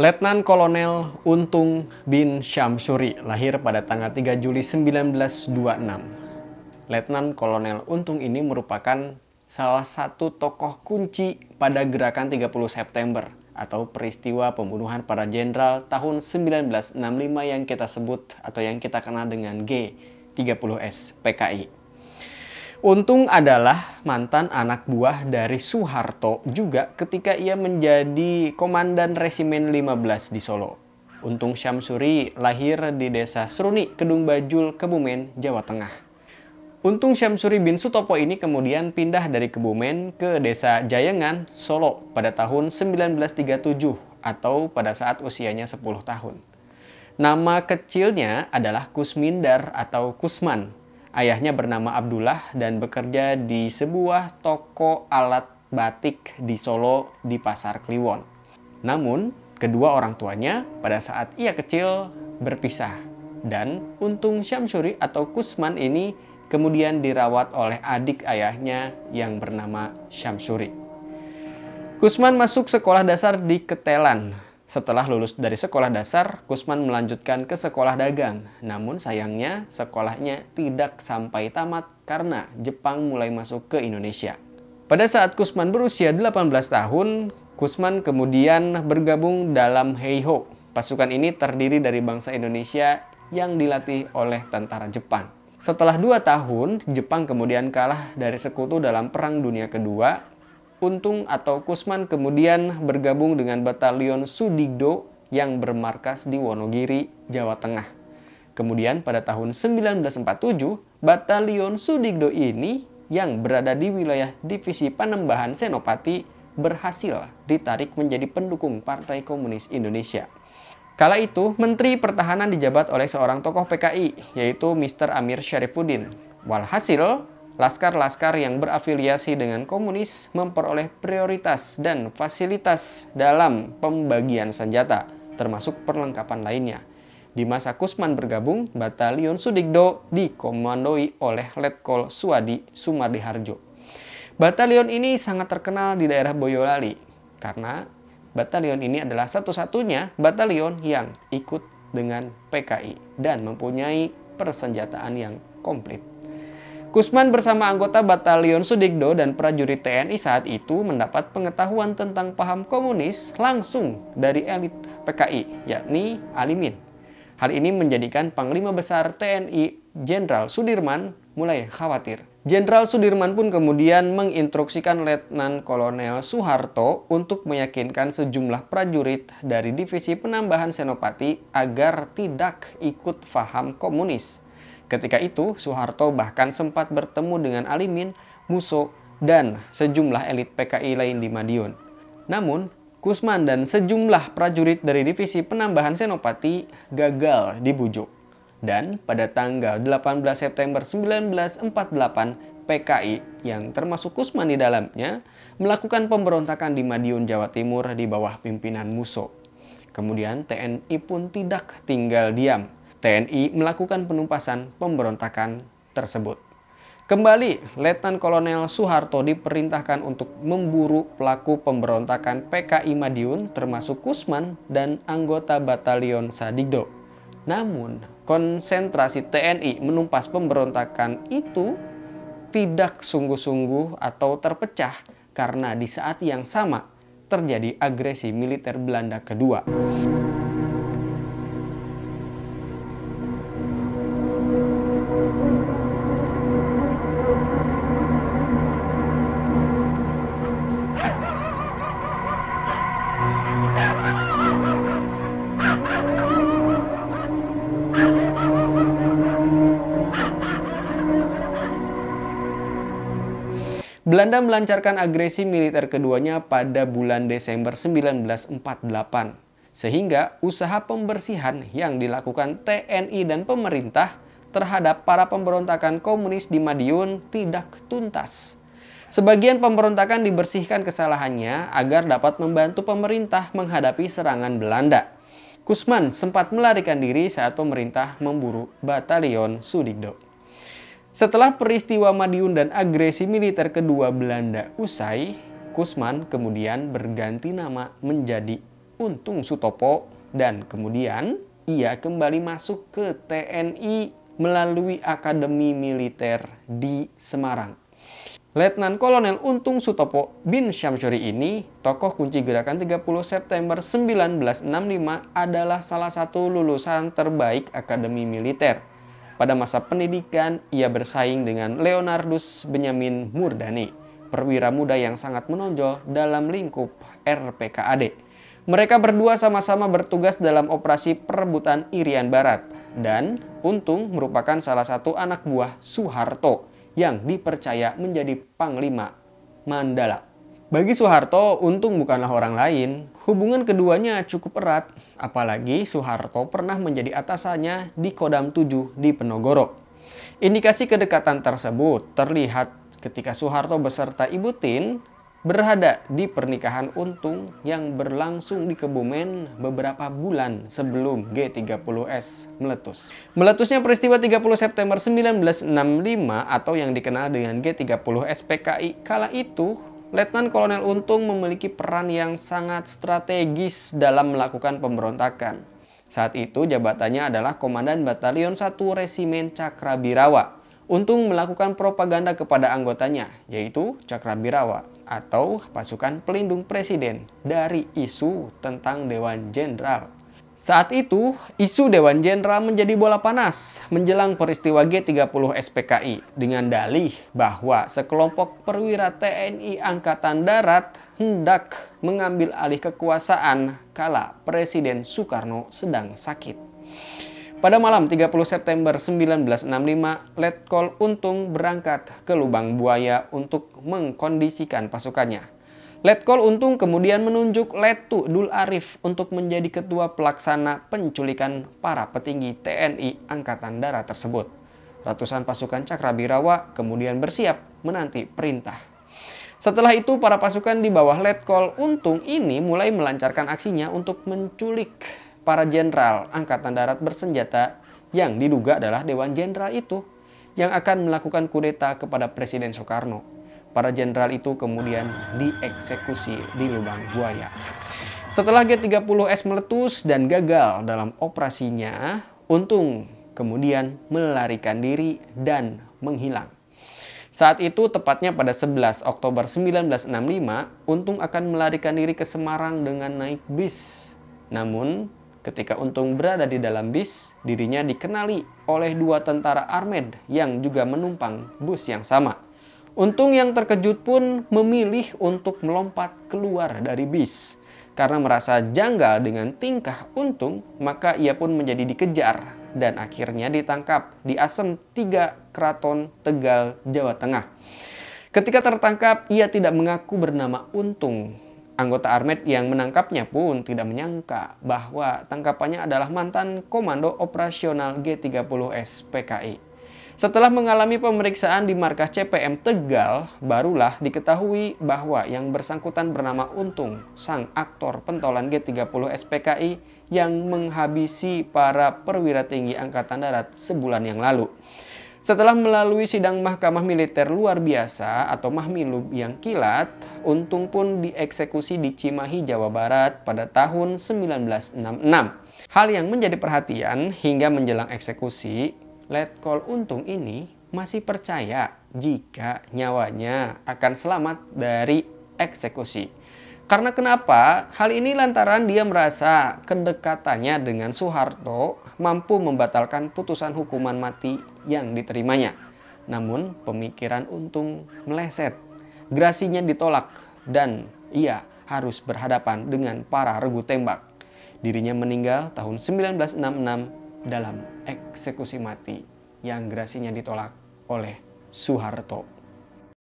Letnan Kolonel Untung bin Syamsuri lahir pada tanggal 3 Juli 1926. Letnan Kolonel Untung ini merupakan salah satu tokoh kunci pada gerakan 30 September atau peristiwa pembunuhan para jenderal tahun 1965 yang kita sebut atau yang kita kenal dengan G30S PKI. Untung adalah mantan anak buah dari Soeharto juga ketika ia menjadi komandan resimen 15 di Solo. Untung Syamsuri lahir di desa Seruni, Kedung Bajul, Kebumen, Jawa Tengah. Untung Syamsuri bin Sutopo ini kemudian pindah dari Kebumen ke desa Jayengan, Solo pada tahun 1937 atau pada saat usianya 10 tahun. Nama kecilnya adalah Kusmindar atau Kusman Ayahnya bernama Abdullah dan bekerja di sebuah toko alat batik di Solo di Pasar Kliwon. Namun, kedua orang tuanya pada saat ia kecil berpisah dan Untung Syamsuri atau Kusman ini kemudian dirawat oleh adik ayahnya yang bernama Syamsuri. Kusman masuk sekolah dasar di Ketelan setelah lulus dari sekolah dasar, Kusman melanjutkan ke sekolah dagang. Namun sayangnya, sekolahnya tidak sampai tamat karena Jepang mulai masuk ke Indonesia. Pada saat Kusman berusia 18 tahun, Kusman kemudian bergabung dalam Heiho. Pasukan ini terdiri dari bangsa Indonesia yang dilatih oleh tentara Jepang. Setelah dua tahun, Jepang kemudian kalah dari sekutu dalam Perang Dunia Kedua Untung atau Kusman kemudian bergabung dengan Batalion Sudigdo yang bermarkas di Wonogiri, Jawa Tengah. Kemudian pada tahun 1947, Batalion Sudigdo ini yang berada di wilayah Divisi Panembahan Senopati berhasil ditarik menjadi pendukung Partai Komunis Indonesia. Kala itu, Menteri Pertahanan dijabat oleh seorang tokoh PKI, yaitu Mr. Amir Syarifuddin. Walhasil, laskar-laskar yang berafiliasi dengan komunis memperoleh prioritas dan fasilitas dalam pembagian senjata, termasuk perlengkapan lainnya. Di masa Kusman bergabung, Batalion Sudigdo dikomandoi oleh Letkol Suwadi Sumardi Harjo. Batalion ini sangat terkenal di daerah Boyolali karena batalion ini adalah satu-satunya batalion yang ikut dengan PKI dan mempunyai persenjataan yang komplit. Kusman bersama anggota Batalion Sudigdo dan prajurit TNI saat itu mendapat pengetahuan tentang paham komunis langsung dari elit PKI, yakni Alimin. Hal ini menjadikan Panglima Besar TNI Jenderal Sudirman mulai khawatir. Jenderal Sudirman pun kemudian menginstruksikan Letnan Kolonel Soeharto untuk meyakinkan sejumlah prajurit dari Divisi Penambahan Senopati agar tidak ikut faham komunis. Ketika itu, Soeharto bahkan sempat bertemu dengan Alimin, Muso, dan sejumlah elit PKI lain di Madiun. Namun, Kusman dan sejumlah prajurit dari Divisi Penambahan Senopati gagal dibujuk. Dan pada tanggal 18 September 1948, PKI yang termasuk Kusman di dalamnya melakukan pemberontakan di Madiun, Jawa Timur di bawah pimpinan Muso. Kemudian TNI pun tidak tinggal diam TNI melakukan penumpasan pemberontakan tersebut. Kembali, Letnan Kolonel Soeharto diperintahkan untuk memburu pelaku pemberontakan PKI Madiun termasuk Kusman dan anggota Batalion Sadigdo. Namun, konsentrasi TNI menumpas pemberontakan itu tidak sungguh-sungguh atau terpecah karena di saat yang sama terjadi agresi militer Belanda kedua. Belanda melancarkan agresi militer keduanya pada bulan Desember 1948, sehingga usaha pembersihan yang dilakukan TNI dan pemerintah terhadap para pemberontakan komunis di Madiun tidak tuntas. Sebagian pemberontakan dibersihkan kesalahannya agar dapat membantu pemerintah menghadapi serangan Belanda. Kusman sempat melarikan diri saat pemerintah memburu batalion Sudigdo. Setelah peristiwa Madiun dan agresi militer kedua Belanda usai, Kusman kemudian berganti nama menjadi Untung Sutopo dan kemudian ia kembali masuk ke TNI melalui Akademi Militer di Semarang. Letnan Kolonel Untung Sutopo bin Syamsuri ini, tokoh kunci gerakan 30 September 1965 adalah salah satu lulusan terbaik Akademi Militer. Pada masa pendidikan, ia bersaing dengan Leonardus Benyamin Murdani, perwira muda yang sangat menonjol dalam lingkup RPKAD. Mereka berdua sama-sama bertugas dalam operasi perebutan Irian Barat, dan Untung merupakan salah satu anak buah Soeharto yang dipercaya menjadi Panglima Mandala. Bagi Soeharto, Untung bukanlah orang lain. Hubungan keduanya cukup erat, apalagi Soeharto pernah menjadi atasannya di Kodam 7 di Penogoro. Indikasi kedekatan tersebut terlihat ketika Soeharto beserta Ibu Tin berada di pernikahan Untung yang berlangsung di Kebumen beberapa bulan sebelum G30S meletus. Meletusnya peristiwa 30 September 1965 atau yang dikenal dengan G30S PKI kala itu Letnan Kolonel Untung memiliki peran yang sangat strategis dalam melakukan pemberontakan. Saat itu jabatannya adalah Komandan Batalion 1 Resimen Cakrabirawa. Untung melakukan propaganda kepada anggotanya, yaitu Cakrabirawa atau pasukan pelindung presiden dari isu tentang Dewan Jenderal. Saat itu, isu Dewan Jenderal menjadi bola panas menjelang peristiwa G30 SPKI dengan dalih bahwa sekelompok perwira TNI Angkatan Darat hendak mengambil alih kekuasaan kala Presiden Soekarno sedang sakit. Pada malam 30 September 1965, Letkol Untung berangkat ke Lubang Buaya untuk mengkondisikan pasukannya. Letkol Untung kemudian menunjuk Letu Dul Arif untuk menjadi ketua pelaksana penculikan para petinggi TNI Angkatan Darat tersebut. Ratusan pasukan Cakrabirawa kemudian bersiap menanti perintah. Setelah itu, para pasukan di bawah Letkol Untung ini mulai melancarkan aksinya untuk menculik para jenderal angkatan darat bersenjata yang diduga adalah Dewan Jenderal itu yang akan melakukan kudeta kepada Presiden Soekarno. Para jenderal itu kemudian dieksekusi di lubang buaya. Setelah G30S meletus dan gagal dalam operasinya, Untung kemudian melarikan diri dan menghilang. Saat itu tepatnya pada 11 Oktober 1965, Untung akan melarikan diri ke Semarang dengan naik bis. Namun Ketika Untung berada di dalam bis, dirinya dikenali oleh dua tentara armed yang juga menumpang bus yang sama. Untung yang terkejut pun memilih untuk melompat keluar dari bis. Karena merasa janggal dengan tingkah Untung, maka ia pun menjadi dikejar dan akhirnya ditangkap di Asem 3 Keraton Tegal, Jawa Tengah. Ketika tertangkap, ia tidak mengaku bernama Untung Anggota Armed yang menangkapnya pun tidak menyangka bahwa tangkapannya adalah mantan Komando Operasional G30S PKI. Setelah mengalami pemeriksaan di markas CPM Tegal, barulah diketahui bahwa yang bersangkutan bernama Untung, sang aktor pentolan G30S PKI yang menghabisi para perwira tinggi Angkatan Darat sebulan yang lalu. Setelah melalui sidang mahkamah militer luar biasa atau Mahmilub yang kilat, Untung pun dieksekusi di Cimahi, Jawa Barat pada tahun 1966. Hal yang menjadi perhatian hingga menjelang eksekusi, Letkol Untung ini masih percaya jika nyawanya akan selamat dari eksekusi. Karena kenapa? Hal ini lantaran dia merasa kedekatannya dengan Soeharto mampu membatalkan putusan hukuman mati yang diterimanya. Namun pemikiran Untung meleset. Grasinya ditolak dan ia harus berhadapan dengan para regu tembak. Dirinya meninggal tahun 1966 dalam eksekusi mati yang grasinya ditolak oleh Soeharto.